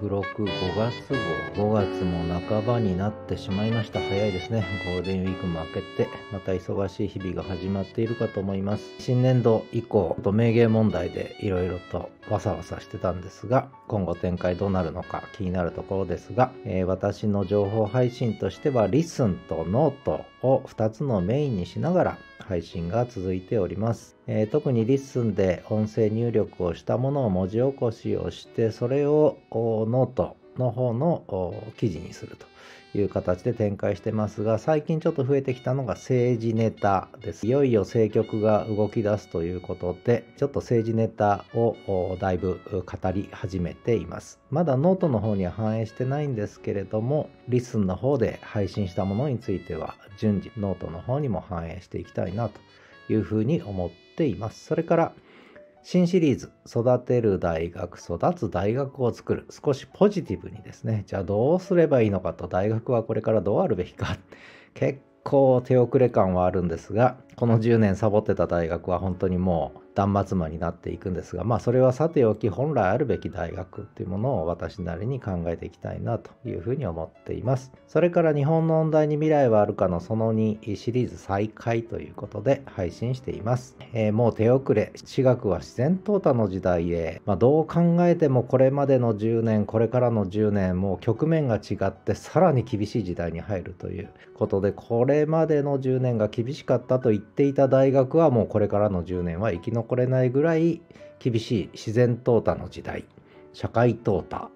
付録5月号。5月も半ばになってしまいました。早いですね。ゴールデンウィークも明けて、また忙しい日々が始まっているかと思います。新年度以降と、名芸問題でいろいろとわさわさしてたんですが、今後展開どうなるのか気になるところですが、えー、私の情報配信としては、 LISTEN とノートを2つのメインにしながら配信が続いております。えー、特に LISTEN で音声入力をしたものを文字起こしをして、それをノートの方の記事にするという形で展開してますが、最近ちょっと増えてきたのが政治ネタです。いよいよ政局が動き出すということで、ちょっと政治ネタをだいぶ語り始めています。まだノートの方には反映してないんですけれども、 LISTEN の方で配信したものについては、順次ノートの方にも反映していきたいなというふうに思っています。それから新シリーズ、育てる大学、育つ大学を作る。少しポジティブにですね、じゃあどうすればいいのかと、大学はこれからどうあるべきか。結構手遅れ感はあるんですが、この10年サボってた大学は本当にもう断末魔になっていくんですが、まあそれはさておき本来あるべき大学っていうものを私なりに考えていきたいなというふうに思っています。それから日本の音大に未来はあるかのその2シリーズ再開ということで配信しています。えー、もう手遅れ、私学は自然淘汰の時代へ、まあ、どう考えてもこれまでの10年、これからの10年、もう局面が違ってさらに厳しい時代に入るということで、これまでの10年が厳しかったと言ってっていた大学はもうこれからの10年は生き残れないぐらい厳しい自然淘汰の時代。社会淘汰。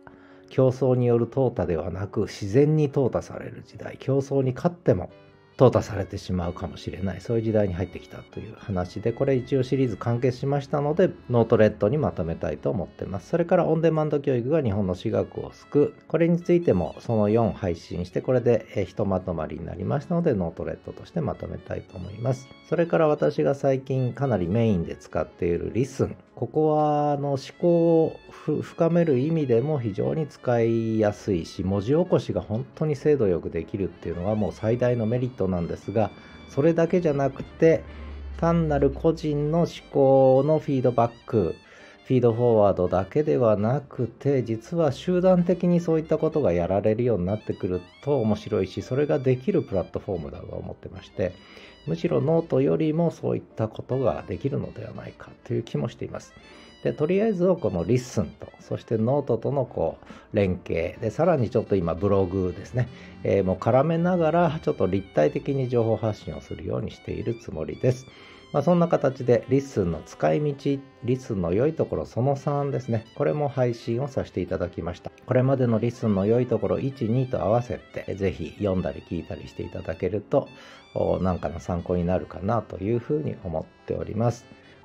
競争による淘汰ではなく自然に淘汰される時代。競争に勝っても淘汰されてしまうかもしれない。そういう時代に入ってきたという話でこれ一応シリーズ完結しましたのでノートレッドにまとめたいと思ってます。それからオンデマンド教育が日本の私学を救う。これについてもその4配信してこれでひとまとまりになりましたのでノートレッドとしてまとめたいと思います。それから私が最近かなりメインで使っている LISTEN。ここはあの思考を深める意味でも非常に使いやすいし文字起こしが本当に精度よくできるっていうのがもう最大のメリットなんですがそれだけじゃなくて単なる個人の思考のフィードバックフィードフォワードだけではなくて実は集団的にそういったことがやられるようになってくると面白いしそれができるプラットフォームだと思ってましてむしろノートよりもそういったことができるのではないかという気もしています。でとりあえずこの LISTENとそしてノートとのこう連携でさらにちょっと今ブログですね、えー、もう絡めながらちょっと立体的に情報発信をするようにしているつもりです。まあ、そんな形で LISTENの使い道、 LISTENの良いところその3ですね。これも配信をさせていただきました。これまでの LISTENの良いところ1、2と合わせて、ぜひ読んだり聞いたりしていただけると、何かの参考になるかなというふうに思っております。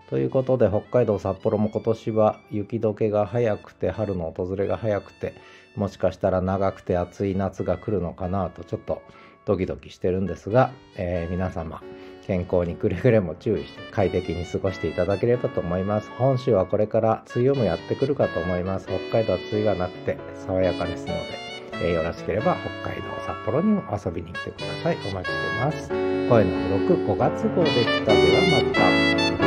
ということで北海道札幌も今年は雪解けが早くて春の訪れが早くてもしかしたら長くて暑い夏が来るのかなとちょっとドキドキしてるんですが、えー、皆様健康にくれぐれも注意して快適に過ごしていただければと思います。本州はこれから梅雨もやってくるかと思います。北海道は梅雨がなくて爽やかですので、え、よろしければ北海道、札幌にも遊びに来てください。お待ちしてます。声の付録5月号でした。ではまた。